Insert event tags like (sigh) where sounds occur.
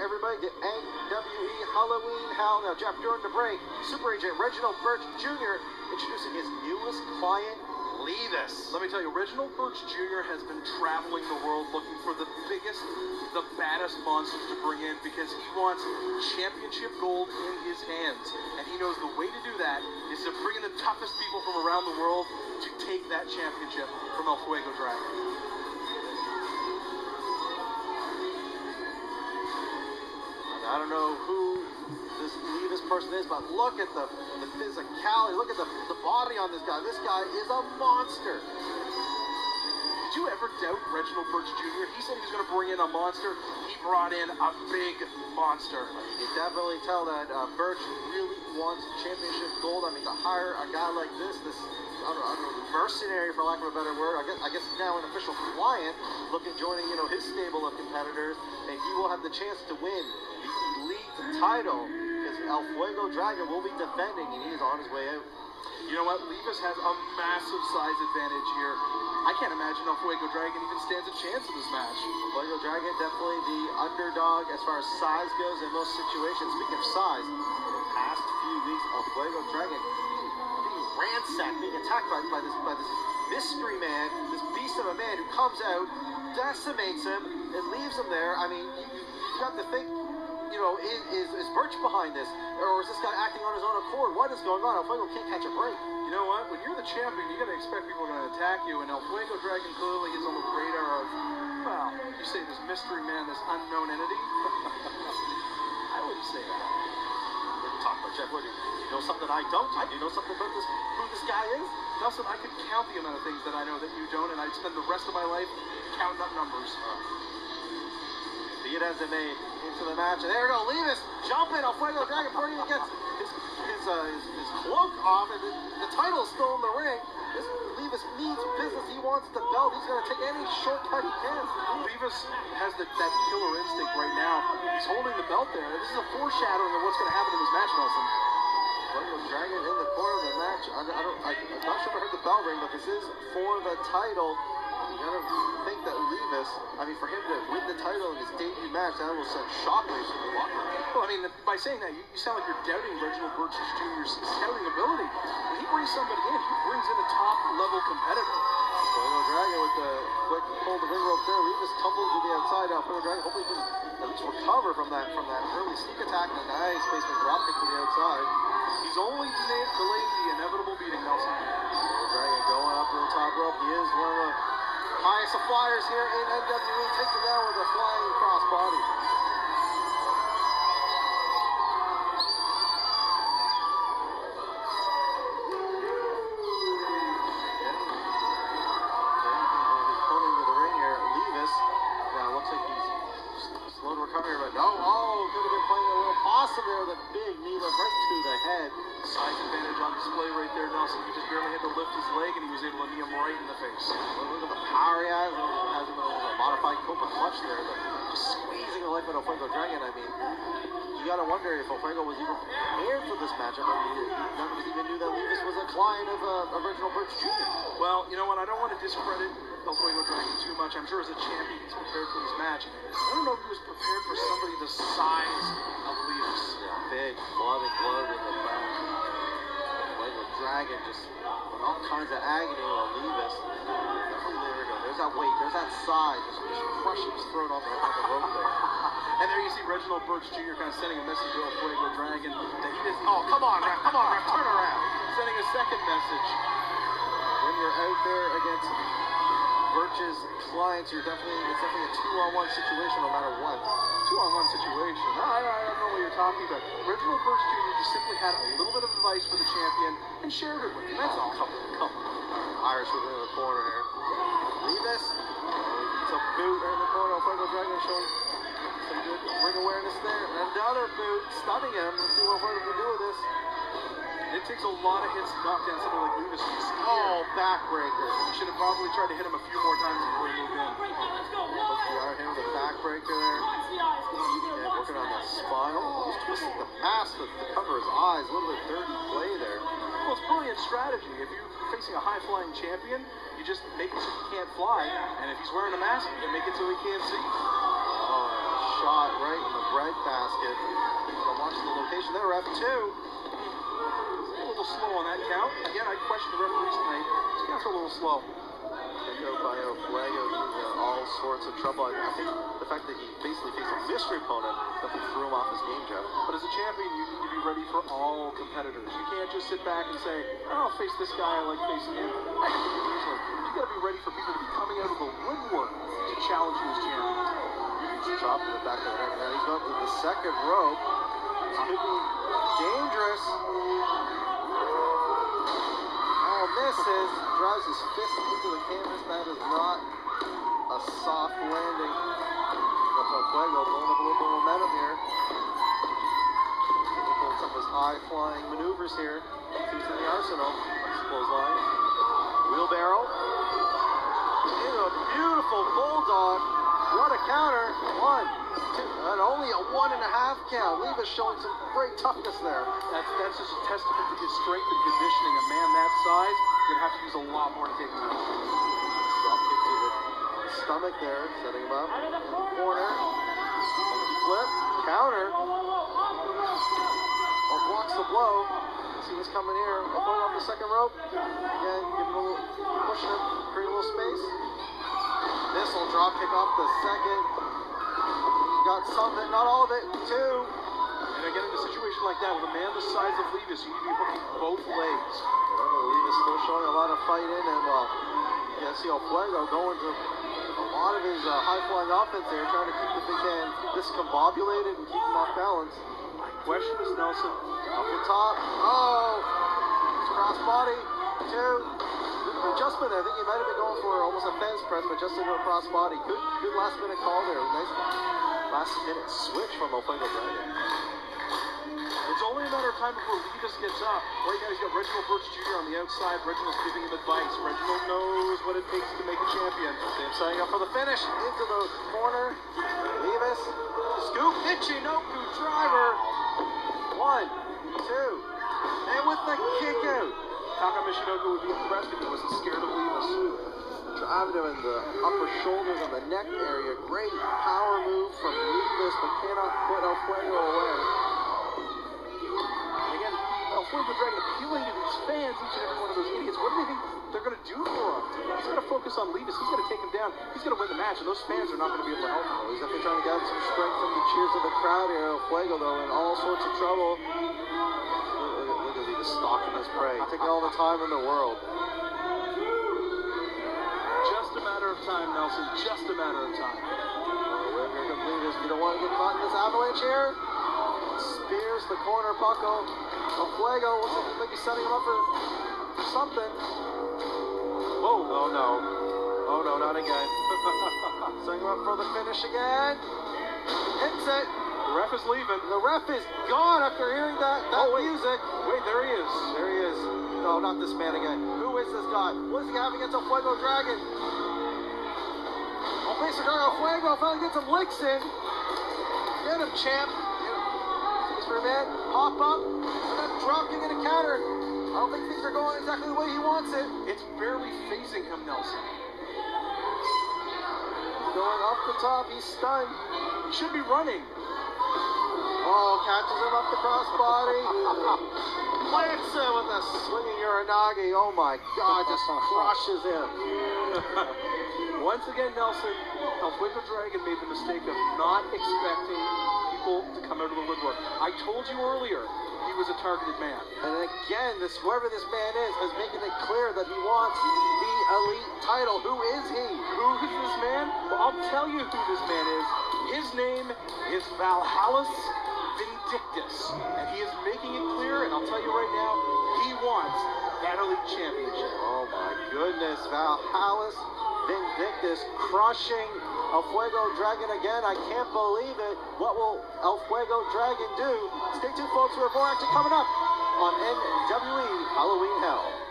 everybody, to NWE Halloween Hell. Now, Jeff, during the break, Super Agent Reginald Birch Jr. introducing his newest client, Lievus. Let me tell you, Reginald Birch Jr. has been traveling the world looking for the biggest, the baddest monsters to bring in because he wants championship gold in his hands. And he knows the way to do that is to bring in the toughest people from around the world to take that championship from El Fuego Dragon. I don't know who this Lievus person is, but look at the, the physicality. Look at the, the body on this guy. This guy is a monster. Did you ever doubt Reginald Birch Jr.? He said he was going to bring in a monster. He brought in a big monster. You can definitely tell that uh, Birch really wants championship gold. I mean, to hire a guy like this, this I don't, I don't know, mercenary, for lack of a better word. I guess, I guess now an official client, looking joining you know his stable of competitors, and he will have the chance to win title because El Fuego Dragon will be defending and he is on his way out. You know what? Lievus has a massive size advantage here. I can't imagine El Fuego Dragon even stands a chance in this match. El Fuego Dragon definitely the underdog as far as size goes in most situations. Speaking of size, in the past few weeks, El Fuego Dragon being ransacked, being attacked by, by this by this mystery man, this beast of a man who comes out, decimates him, and leaves him there. I mean, you, you've got to think you know, is, is, is Birch behind this? Or is this guy acting on his own accord? What is going on? El Fuego can't catch a break. You know what? When you're the champion, you got to expect people are going to attack you. And El Fuego Dragon clearly is on the radar of, well, you say this mystery man, this unknown entity. (laughs) I wouldn't say that. What are you talking about, Jeff? Do you know something I don't? Do you know something about this, who this guy is? Nelson, I could count the amount of things that I know that you don't, and I'd spend the rest of my life counting up numbers. Uh, into the match. And there we go, Lievus jumping El Fuego Dragon he gets his, his, uh, his, his cloak off, and the, the title's still in the ring. This Lievus means business. He wants the belt. He's going to take any shortcut he can. Lievus has the, that killer instinct right now. He's holding the belt there. This is a foreshadowing of what's going to happen in this match, Nelson. Fuego Dragon in the corner of the match. I, I don't, I, I'm not sure if I heard the bell ring, but this is for the title. You gotta think that Lievus, I mean, for him to win the title in his debut match, that will send shockwaves through the locker room. Well, I mean, by saying that, you, you sound like you're doubting Reginald Birch Jr.'s scouting ability. When he brings somebody in, he brings in a top-level competitor. Fuego Dragon with the quick pull the ring rope there. Lievus tumbled to the outside. Now Fuego Dragon hopefully can at least recover from that from that early sneak attack. And a nice basement drop kick to the outside. He's only delayed the inevitable beating, Nelson. Dragon going up to the top rope. He is one of the Highest of flyers here in NWE takes it down with a flying crossbody. Head. Size advantage on display right there, Nelson. He just barely had to lift his leg, and he was able to knee him right in the face. Look at the power he has. He Has a modified Cobra clutch there. Squeezing the life out of Fuego Dragon. I mean, you gotta wonder if Fuego was even prepared for this matchup. I mean, none of us even knew that Lievus was a client of uh, Reginald Birch Jr. Well, you know what? I don't want to discredit El Fuego Dragon too much. I'm sure as a champion, he's prepared for this match. I don't know if he was prepared for somebody the size of Lievus. Yeah, big, blood and blood in the back. The dragon just all kinds of agony on Lievus. That weight. There's that size. Just, just crushing his throat on the, on the rope there. and there you see Reginald Birch Jr. kind of sending a message to El Fuego Dragon that he is. Oh, come on, ref. Come on, ref. Turn around. Sending a second message. When you're out there against Birch's clients, you're definitely it's definitely a two-on-one situation, no matter what. Two-on-one situation. I, I, don't know what you're talking about. Reginald Birch Jr. just simply had a little bit of advice for the champion and shared it with him. That's all. Come, come. Irish within the corner here. Lievus. It's a boot right in the corner. Fuego Dragon showing some good ring awareness there. Another boot, stunning him. Let's see what Fuego can do with this. It takes a lot of hits to knock down somebody like Lievus. Oh, backbreaker. He should have probably tried to hit him a few more times before he moved in. Let's see, out him the backbreaker there. Yeah, working on that spine. Oh, he's twisting the mask to, to cover his eyes. A little bit dirty strategy. If you're facing a high-flying champion, you just make it so he can't fly. And if he's wearing a mask, you make it so he can't see. Oh, shot right in the bread basket. I'm watching the location there, ref two. A little slow on that count. Again, I question the referees tonight. These counts are a little slow. Fuego, uh, all sorts of trouble. I, think the fact that he basically faced a mystery opponent that threw him off his game, Jeff. But as a champion, you need to be ready for all competitors. You can't just sit back and say, oh, I'll face this guy, I like facing him. You gotta be ready for people to be coming out of the woodwork to challenge you as champion. Dropped in the back of the net. Now he's going to the second rope. This could be dangerous. Misses. Drives his fist into the canvas. That is not a soft landing. Fuego blowing up a little bit of momentum here. Pulling some of his high flying maneuvers here. He's in the arsenal. Clothesline. Wheelbarrow. Into a beautiful bulldog. What a counter. One, two, and only a one and a half count. Lievus showing some great toughness there. That's that's just a testament to his strength and conditioning. A man that size, you're have to use a lot more to take him out. Drop kick to the stomach there, setting him up. Corner. Flip. Counter. Or blocks the blow. See what's coming here. Going off the second rope. Again, give him a little, pushing him, create a little space. Missile drop kick off the second. Got some of it, not all of it. Two. And again, in a situation like that, with a man the size of Lievus, you need to be hooking both legs. Lievus still showing a lot of fight in him. Well, you see El Fuego going to a lot of his uh, high-flying offense there, trying to keep the big man discombobulated and keep him off balance. Question is Nelson. Up the top. Oh! Cross body. Two. Good adjustment. I think he might have been going for almost a fence press, but just into a cross body. Good, good last minute call there. Nice last minute switch from El Dragon. It's only a matter of time before Lievus gets up. Right now, he's got Reginald Birch Jr. on the outside. Reginald's giving him advice. Reginald knows what it takes to make a champion. Sam setting up for the finish. Into the corner. Lievus. Scoop. Michinoku driver. One, two. And with the kick out. Taka Michinoku would be impressed if he wasn't scared of Lievus. Driving him in the upper shoulders and the neck area. Great power move from Lievus, but cannot put El Fuego away. And again, El Fuego Dragon appealing to these fans, each and every one of those idiots. What do they think they're going to do for him? He's going to focus on Lievus. He's going to take him down. He's going to win the match, and those fans are not going to be able to help him. Oh, he's definitely trying to get some strength from the cheers of the crowd here. El Fuego, though, in all sorts of trouble. Look, look, look at Lievus stalking his prey, taking all the time in the world. A matter of time, Nelson. Just a matter of time. To complete this. You don't want to get caught in this avalanche here. Spears the corner buckle. El Fuego looks like he's setting him up for, something. Whoa, oh no. Oh no, not again. (laughs) setting him up for the finish again. Hits it. The ref is leaving. The ref is gone after hearing that, that Oh, wait. music. Wait, there he is. There he is. No, not this man again. Who is this guy? What is he have against El Fuego Dragon? Uh, Fuego Dragon, El Fuego finally gets some licks in. Get him, champ. Thanks for a man. Hop up. Drop and a counter. I don't think things are going exactly the way he wants it. It's barely fazing him, Nelson. He's going off the top. He's stunned. He should be running. Oh, catches him up the crossbody. (laughs) Plants him with a swinging Uranage. Oh my God, just crushes him. (laughs) Once again, Nelson, El Fuego Dragon made the mistake of not expecting people to come out of the woodwork. I told you earlier he was a targeted man. And again, this whoever this man is has making it clear that he wants the elite title. Who is he? Who is this man? Well, I'll tell you who this man is. His name is Valhallus Vindictus. And he is making it clear, and I'll tell you right now, he wants that elite championship. Oh my goodness, Valhallus Vindictus crushing El Fuego Dragon again. I can't believe it. What will El Fuego Dragon do? Stay tuned, folks. We have more action coming up on NWE Halloween Hell.